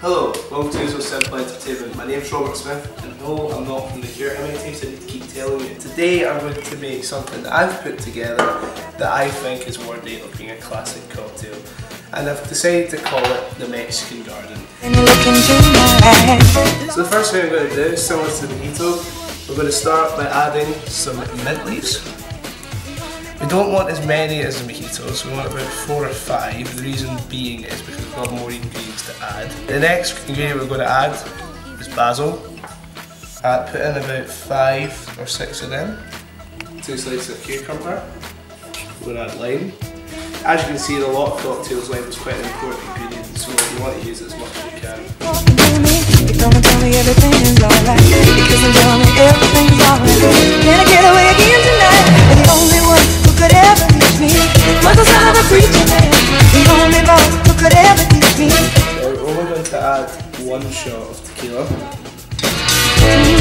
Hello, welcome to Ouzo Simple Entertainment. My name's Robert Smith, and no, I'm not from the Cure. Times do I need to keep telling you? Today I'm going to make something that I've put together that I think is worthy of being a classic cocktail. And I've decided to call it the Mexican Garden. So the first thing I'm going to do, is similar to the mojito, we're going to start by adding some mint leaves. We don't want as many as the mojitos, we want about four or five. The reason being is because we've got more ingredients to add. The next ingredient we're going to add is basil. I put in about five or six of them. Two slices of cucumber. We're going to add lime. As you can see in a lot of cocktails, lime is quite an important ingredient, so you want to use it as much as you can. To add one shot of tequila.